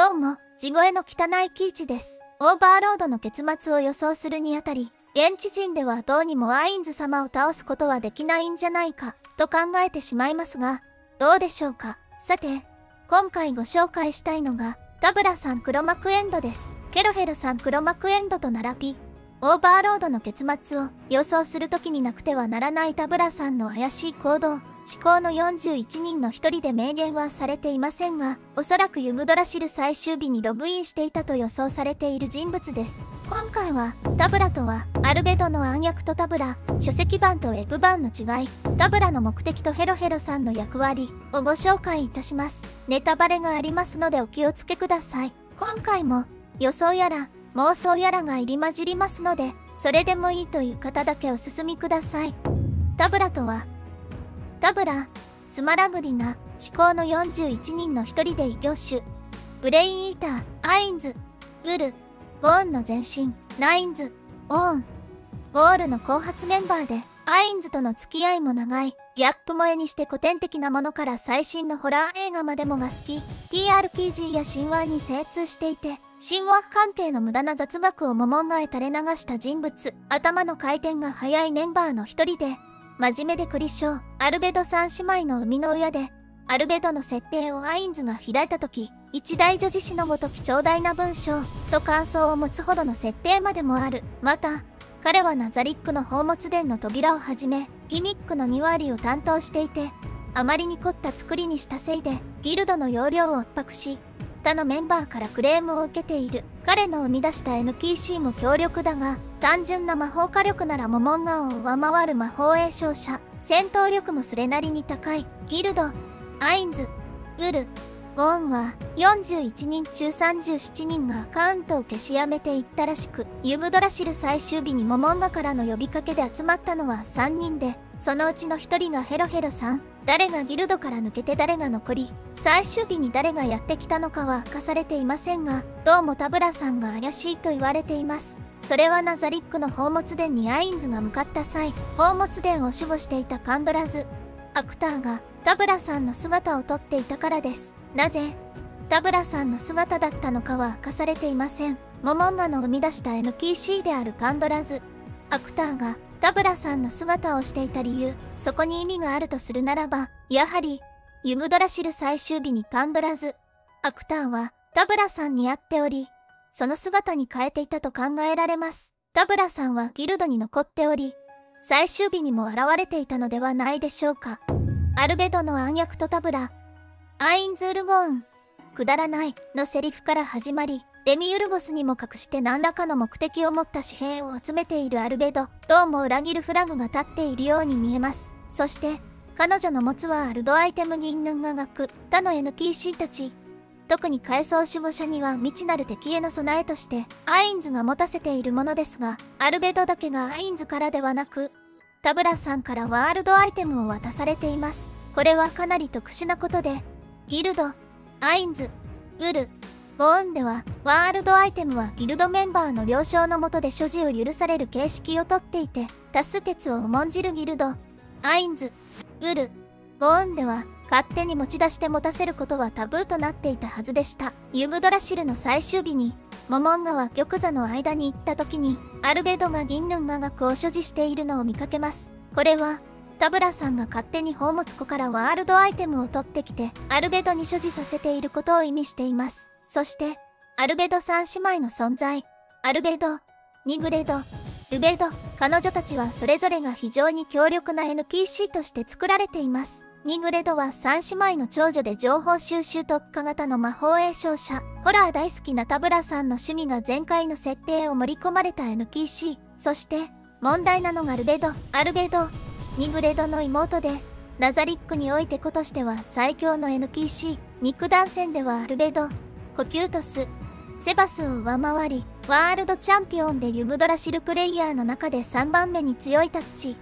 どうも、地声の汚いキイチです。オーバーロードの結末を予想するにあたり、現地人ではどうにもアインズ様を倒すことはできないんじゃないか、と考えてしまいますが、どうでしょうか。さて、今回ご紹介したいのが、タブラさん黒幕エンドです。ヘロヘロさん黒幕エンドと並び、オーバーロードの結末を予想するときになくてはならないタブラさんの怪しい行動、至高の41人の一人で明言はされていませんが、おそらくユグドラシル最終日にログインしていたと予想されている人物です。今回は、タブラとは、アルベドの暗躍とタブラ、書籍版とウェブ版の違い、タブラの目的とヘロヘロさんの役割をご紹介いたします。ネタバレがありますのでお気をつけください。今回も、予想やら、妄想やらが入り混じりますので、それでもいいという方だけお進みください。タブラとは、タブラ、スマラグリナ、至高の41人の一人で異形種、ブレインイーター、アインズ、ウル、ゴウンの前身、ナインズ、オウン、ゴールの後発メンバーで、アインズとの付き合いも長い、ギャップ萌えにして古典的なものから最新のホラー映画までもが好き、TRPG や神話に精通していて、神話関係の無駄な雑学をモモンガへ垂れ流した人物、頭の回転が速いメンバーの一人で、真面目で凝り性、アルベド三姉妹の生みの親で、アルベドの設定をアインズが開いた時、一大叙事詩のごとき長大な文章と感想を持つほどの設定までもある。また、彼はナザリックの宝物殿の扉をはじめ、ギミックの2割を担当していて、あまりに凝った作りにしたせいで、ギルドの容量を圧迫し、他のメンバーからクレームを受けている。彼の生み出した NPC も強力だが、単純な魔法火力ならモモンガを上回る魔法栄唱者。戦闘力もそれなりに高い。ギルド、アインズ、ウル、ウォンは41人中37人がアカウントを消しやめていったらしく、ユムドラシル最終日にモモンガからの呼びかけで集まったのは3人で、そのうちの1人がヘロヘロさん。誰がギルドから抜けて誰が残り、最終日に誰がやってきたのかは明かされていませんが、どうもタブラさんが怪しいと言われています。それはナザリックの宝物殿にアインズが向かった際、宝物殿を守護していたカンドラズ、アクターがタブラさんの姿をとっていたからです。なぜタブラさんの姿だったのかは明かされていません。モモンガの生み出した NPC であるカンドラズ、アクターがタブラさんの姿をしていた理由、そこに意味があるとするならば、やはり、ユムドラシル最終日にカンドラズ、アクターはタブラさんに会っており、その姿に変えていたと考えられます。タブラさんはギルドに残っており、最終日にも現れていたのではないでしょうか。アルベドの暗躍とタブラ、アインズウールゴウン、くだらないのセリフから始まり、デミウルゴスにも隠して何らかの目的を持った私兵を集めているアルベド、どうも裏切るフラグが立っているように見えます。そして、彼女の持つワールドアイテムギンヌンガガプ、他の NPC たち、特に階層守護者には未知なる敵への備えとして、アインズが持たせているものですが、アルベドだけがアインズからではなく、タブラさんからワールドアイテムを渡されています。これはかなり特殊なことで、ギルド、アインズ、ウル、ボーンでは、ワールドアイテムはギルドメンバーの了承のもとで所持を許される形式をとっていて、多数決を重んじるギルド、アインズ、ウル、ボーンでは、勝手に持ち出して持たせることはタブーとなっていたはずでした。ユムドラシルの最終日に、モモンガは玉座の間に行った時に、アルベドが銀ヌン雅楽を所持しているのを見かけます。これは、タブラさんが勝手に宝物庫からワールドアイテムを取ってきて、アルベドに所持させていることを意味しています。そして、アルベド三姉妹の存在、アルベド、ニグレド、ルベド、彼女たちはそれぞれが非常に強力な NPC として作られています。ニグレドは三姉妹の長女で情報収集特化型の魔法栄唱者。ホラー大好きなタブラさんの趣味が前回の設定を盛り込まれた NPC。そして、問題なのがルベド、アルベド、ニグレドの妹で、ナザリックにおいて子としては最強の NPC。肉弾戦ではアルベド、コキュートス、セバスを上回り、ワールドチャンピオンでユムドラシルプレイヤーの中で3番目に強いタッチ。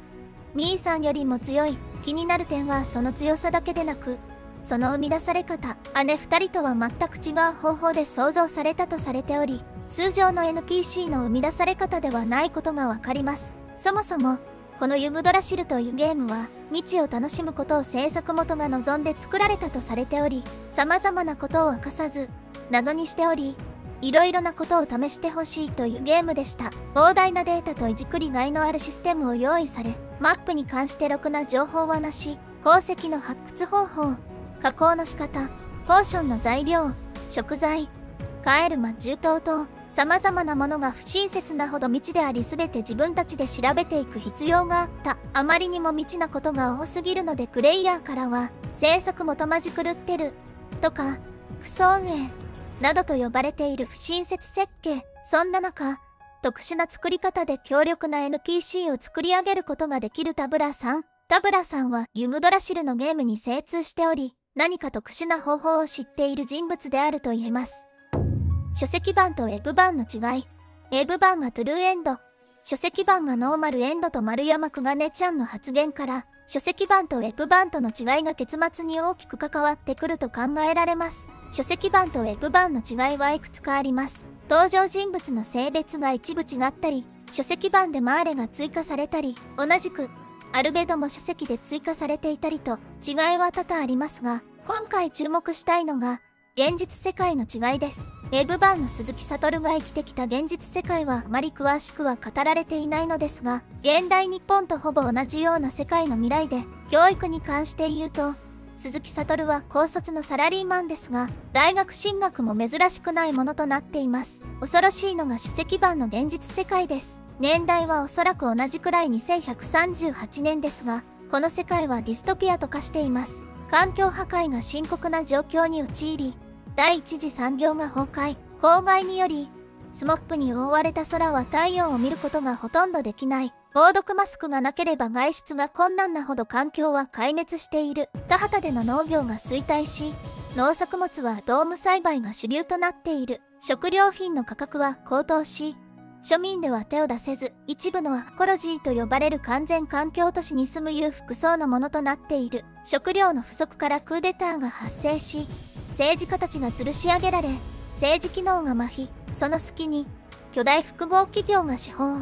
ミーさんよりも強い。気になる点はその強さだけでなく、その生み出され方、姉2人とは全く違う方法で創造されたとされており、通常の NPC の生み出され方ではないことがわかります。そもそも、このユムドラシルというゲームは、未知を楽しむことを制作元が望んで作られたとされており、様々なことを明かさず、謎にしておりいろいろなことを試してほしいというゲームでした。膨大なデータといじくりがいのあるシステムを用意されマップに関してろくな情報はなし鉱石の発掘方法加工の仕方ポーションの材料食材帰る魔獣等々様々なものが不親切なほど未知であり全て自分たちで調べていく必要があった。あまりにも未知なことが多すぎるのでプレイヤーからは制作もとまじ狂ってるとか不相運営などと呼ばれている不親切設計そんな中特殊な作り方で強力な NPC を作り上げることができるタブラさん。タブラさんはユムドラシルのゲームに精通しており何か特殊な方法を知っている人物であると言えます。書籍版とウェブ版の違い。ウェブ版がトゥルーエンド。書籍版がノーマルエンドと丸山くがねちゃんの発言から書籍版とウェブ版との違いが結末に大きく関わってくると考えられます。書籍版とウェブ版の違いはいくつかあります。登場人物の性別が一部違ったり書籍版でマーレが追加されたり同じくアルベドも書籍で追加されていたりと違いは多々ありますが今回注目したいのが現実世界の違いです。ウェブ版の鈴木悟が生きてきた現実世界はあまり詳しくは語られていないのですが現代日本とほぼ同じような世界の未来で教育に関して言うと鈴木悟は高卒のサラリーマンですが大学進学も珍しくないものとなっています。恐ろしいのが首席版の現実世界です。年代はおそらく同じくらい2138年ですがこの世界はディストピアと化しています。環境破壊が深刻な状況に陥り第一次産業が崩壊公害によりスモップに覆われた空は太陽を見ることがほとんどできない。防毒マスクがなければ外出が困難なほど環境は壊滅している。田畑での農業が衰退し農作物はドーム栽培が主流となっている。食料品の価格は高騰し庶民では手を出せず一部のアコロジーと呼ばれる完全環境都市に住む裕福層のものとなっている。食料の不足からクーデターが発生し政治家たちが吊るし上げられ政治機能が麻痺。その隙に巨大複合企業が司法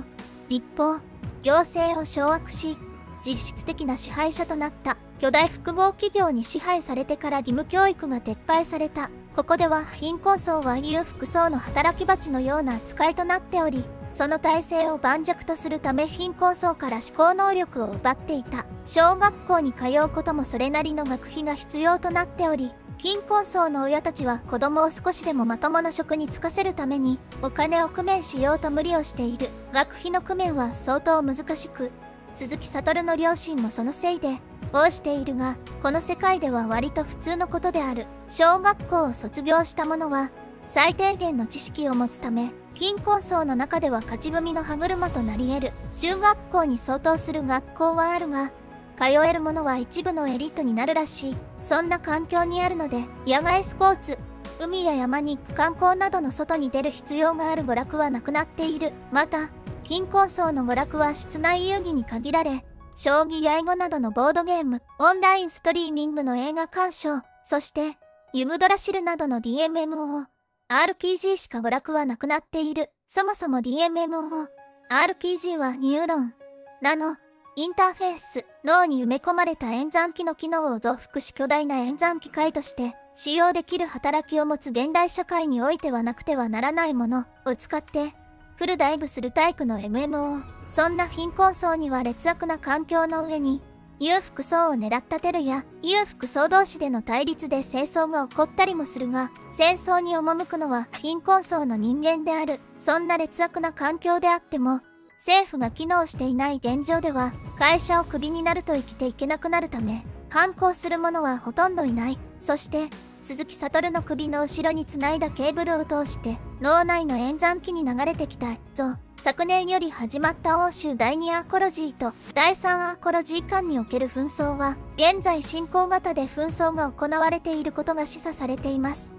立法行政を掌握し実質的な支配者となった巨大複合企業に支配されてから義務教育が撤廃された。ここでは貧困層は裕福層の働き蜂のような扱いとなっておりその体制を盤石とするため貧困層から思考能力を奪っていた。小学校に通うこともそれなりの学費が必要となっており貧困層の親たちは子供を少しでもまともな職に就かせるためにお金を工面しようと無理をしている学費の工面は相当難しく鈴木悟の両親もそのせいで応しているがこの世界では割と普通のことである。小学校を卒業した者は最低限の知識を持つため貧困層の中では勝ち組の歯車となり得る中学校に相当する学校はあるが通える者は一部のエリートになるらしい。そんな環境にあるので野外スポーツ海や山に観光などの外に出る必要がある娯楽はなくなっている。また貧困層の娯楽は室内遊戯に限られ将棋や囲碁などのボードゲームオンラインストリーミングの映画鑑賞そしてユムドラシルなどの DMMO RPG しか娯楽はなくなっている。そもそも DMMO RPG はニューロン。ナノインターフェース、脳に埋め込まれた演算機の機能を増幅し巨大な演算機械として使用できる働きを持つ現代社会においてはなくてはならないものを使ってフルダイブするタイプの MMO そんな貧困層には劣悪な環境の上に裕福層を狙ったテルや裕福層同士での対立で戦争が起こったりもするが戦争に赴くのは貧困層の人間である。そんな劣悪な環境であっても政府が機能していない現状では会社をクビになると生きていけなくなるため反抗する者はほとんどいない。そして鈴木悟の首の後ろにつないだケーブルを通して脳内の演算機に流れてきたぞ。昨年より始まった欧州第2アーコロジーと第3アーコロジー間における紛争は現在進行型で紛争が行われていることが示唆されています。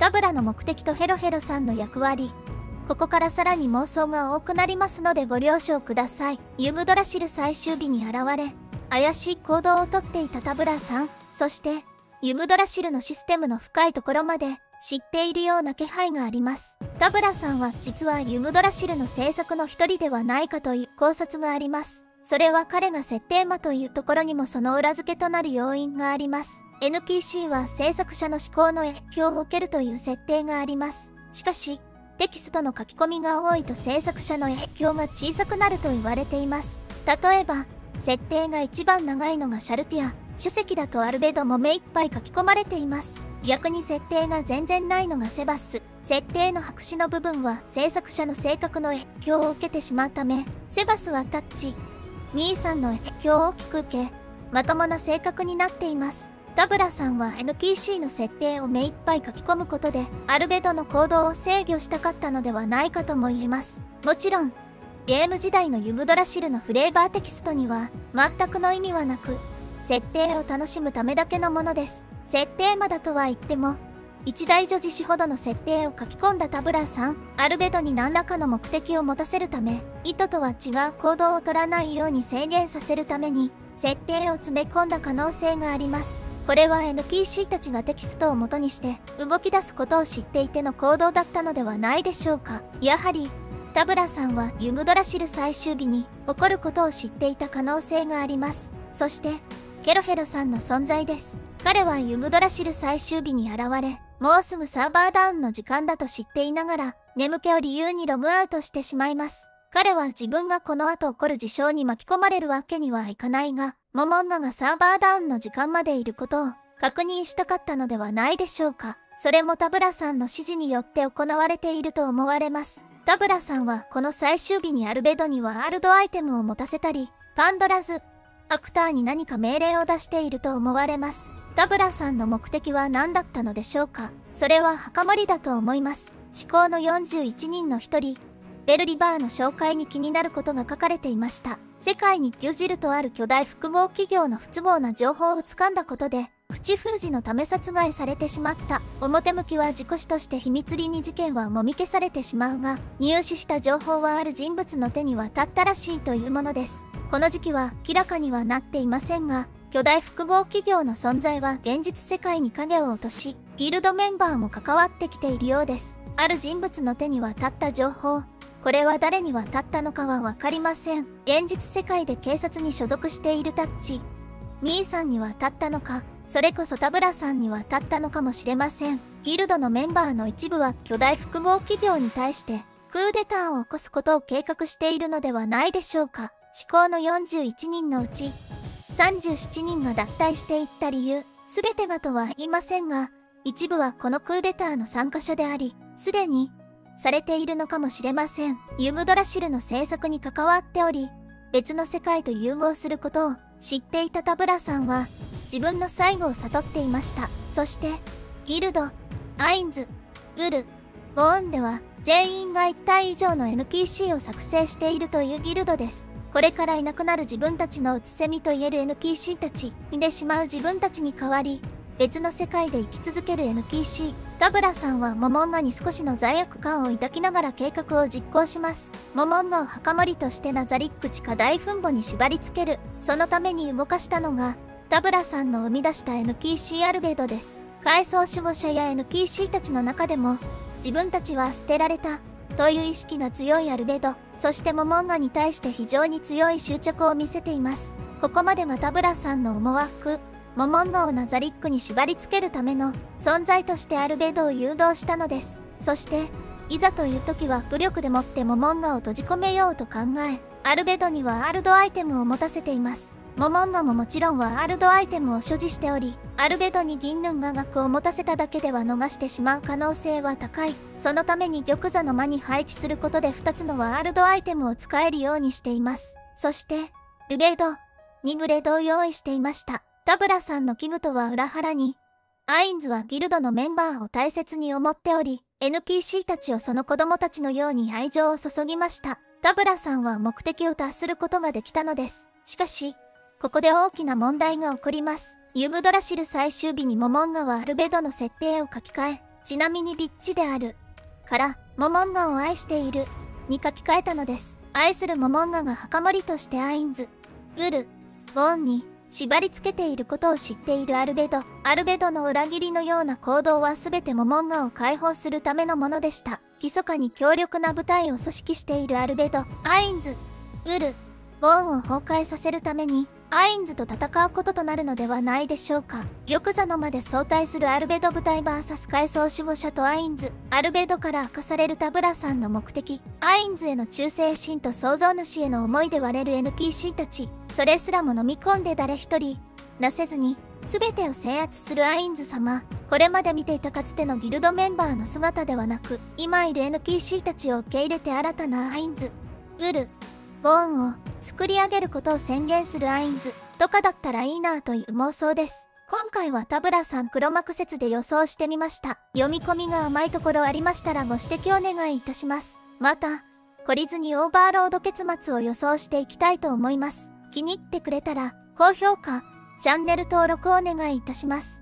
タブラの目的とヘロヘロさんの役割ここからさらに妄想が多くなりますのでご了承ください。ユムドラシル最終日に現れ、怪しい行動をとっていたタブラさん、そして、ユムドラシルのシステムの深いところまで知っているような気配があります。タブラさんは実はユムドラシルの制作の一人ではないかという考察があります。それは彼が設定魔というところにもその裏付けとなる要因があります。NPC は制作者の思考の影響を受けるという設定があります。しかし、テキストの書き込みが多いと制作者の影響が小さくなると言われています。例えば、設定が一番長いのがシャルティア、書籍だとアルベドも目いっぱい書き込まれています。逆に設定が全然ないのがセバス。設定の白紙の部分は制作者の性格の影響を受けてしまうため、セバスはタッチ、ミーさんの影響を大きく受け、まともな性格になっています。ダブラさんは NPC の設定を目いっぱい書き込むことで、アルベドの行動を制御したかったのではないかとも言えます。もちろん、ゲーム時代のユムドラシルのフレーバーテキストには全くの意味はなく、設定を楽しむためだけのものです。設定まだとは言っても、一大女子ほどの設定を書き込んだタブラーさん、アルベドに何らかの目的を持たせるため、意図とは違う行動を取らないように制限させるために、設定を詰め込んだ可能性があります。これは NPC たちがテキストを元にして動き出すことを知っていての行動だったのではないでしょうか。やはり、タブラさんはユムドラシル最終日に起こることを知っていた可能性があります。そして、ケロヘロさんの存在です。彼はユムドラシル最終日に現れ、もうすぐサーバーダウンの時間だと知っていながら、眠気を理由にログアウトしてしまいます。彼は自分がこの後起こる事象に巻き込まれるわけにはいかないが、モモンガがサーバーダウンの時間までいることを確認したかったのではないでしょうか。それもタブラさんの指示によって行われていると思われます。タブラさんはこの最終日にアルベドにはアルドアイテムを持たせたり、パンドラズ、アクターに何か命令を出していると思われます。ダブラさんの目的は何だったのでしょうかそれは墓守だと思います。思考の41人の一人、ベルリバーの紹介に気になることが書かれていました。世界に牛耳るとある巨大複合企業の不都合な情報をつかんだことで、口封じのため殺害されてしまった。表向きは事故死として秘密裏に事件はもみ消されてしまうが、入手した情報はある人物の手に渡ったらしいというものです。この時期は明らかにはなっていませんが、巨大複合企業の存在は現実世界に影を落とし、ギルドメンバーも関わってきているようです。ある人物の手に渡った情報、これは誰に渡ったのかは分かりません。現実世界で警察に所属しているタッチ、ミーさんに渡ったのか、それこそ田村さんに渡ったのかもしれません。ギルドのメンバーの一部は巨大複合企業に対してクーデターを起こすことを計画しているのではないでしょうか。思考の41人のうち37人が脱退していった理由、すべてがとは言いませんが、一部はこのクーデターの参加者であり、すでにされているのかもしれません。ユムドラシルの制作に関わっており、別の世界と融合することを知っていたタブラさんは、自分の最後を悟っていました。そして、ギルド、アインズ、ウル、ボーンでは、全員が1体以上の NPC を作成しているというギルドです。これからいなくなる自分たちのうつせみといえる NPC たち、いでしまう自分たちに代わり、別の世界で生き続ける NPC、ダブラさんはモモンガに少しの罪悪感を抱きながら計画を実行します。モモンガを墓守としてナザリック地下大墳墓に縛り付ける。そのために動かしたのが、ダブラさんの生み出した NPC アルベドです。階層守護者や NPC たちの中でも、自分たちは捨てられたという意識が強いアルベド、そしてモモンガに対して非常に強い執着を見せています。ここまでがタブラさんの思惑、モモンガをナザリックに縛り付けるための存在としてアルベドを誘導したのです。そして、いざという時は武力でもってモモンガを閉じ込めようと考え、アルベドにはアルドアイテムを持たせています。モモンガももちろんはアルドアイテムを所持しており、アルベドに銀ヌンガ学を持たせただけでは逃してしまう可能性は高い。そのために玉座の間に配置することで2つのワールドアイテムを使えるようにしています。そして、ルベード、ニグレドを用意していました。タブラさんの器具とは裏腹に、アインズはギルドのメンバーを大切に思っており、NPC たちをその子供たちのように愛情を注ぎました。タブラさんは目的を達することができたのです。しかし、ここで大きな問題が起こります。ユムドラシル最終日にモモンガはアルベドの設定を書き換え、ちなみにビッチである。から、モモンガを愛している。に書き換えたのです。愛するモモンガが墓守としてアインズ、ウル、ボーンに縛り付けていることを知っているアルベド。アルベドの裏切りのような行動は全てモモンガを解放するためのものでした。密かに強力な部隊を組織しているアルベド、アインズ、ウール、ゴウンを崩壊させるためにアインズと戦うこととなるのではないでしょうか。玉座の間で相対するアルベド部隊 VS 階層守護者とアインズアルベドから明かされるタブラさんの目的。アインズへの忠誠心と創造主への思いで割れる NPC たち。それすらも飲み込んで誰一人死なせずに全てを制圧するアインズ様。これまで見ていたかつてのギルドメンバーの姿ではなく今いる NPC たちを受け入れて新たなアインズ。ウルボーンを作り上げることを宣言するアインズとかだったらいいなという妄想です。今回は田村さん黒幕説で予想してみました。読み込みが甘いところありましたらご指摘お願いいたします。また懲りずにオーバーロード結末を予想していきたいと思います。気に入ってくれたら高評価チャンネル登録お願いいたします。